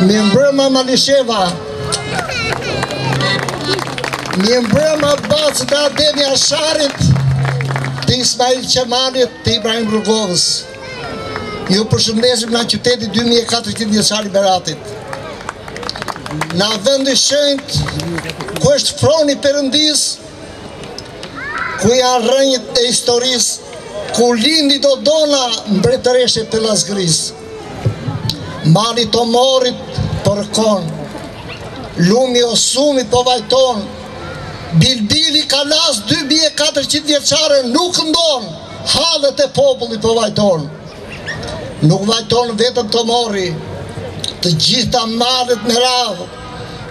Mirëmbrëma Malisheva Mirëmbrëma Bacë të Adem Jasharit Të Ismail Qemalit Të Ibrahim Rugovës Ju përshëndesim nga qyteti 2400 vjeçar i Beratit Nga vend i shenjtë Ku është froni i perëndisë Ku janë rrënjët e historisë, ku lindi Dodona mbretëreshë e Pellazgjisë. Mali i Tomorit po rënkon, lumi i Osumit po vajton, bilbili në kala 2400 vjeçare nuk këndon, hallet e popullit po vajton. Nuk vajton vetëm Tomori, të gjitha malet me radhë,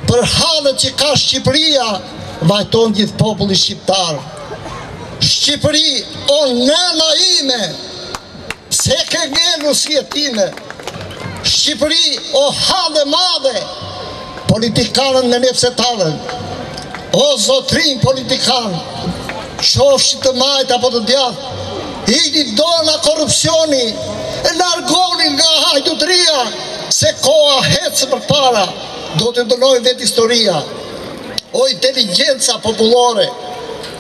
Për hallet që ka Shqipëria, vajton gjithë populli shqiptar. Shqipëri, o nëna ime, pse ke ngelur si jetime. Shqipëri, o hallemadhe, politikanët me nefs të vranë. O zotërinj politikanë, qofshi të majtë apo të djathtë, hiqni dorë nga korrupsioni, e largoni nga hajdutëria, Se koha ecë përpara, do t'ju dënojë vetë historia. O inteligjenca popullore,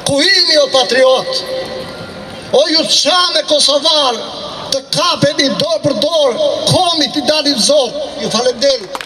ku jini o patriotë? O ju çamë e kosovarë, të kapemi dorë për dorë, kombit t'i dalim zot. Ju faleminderit.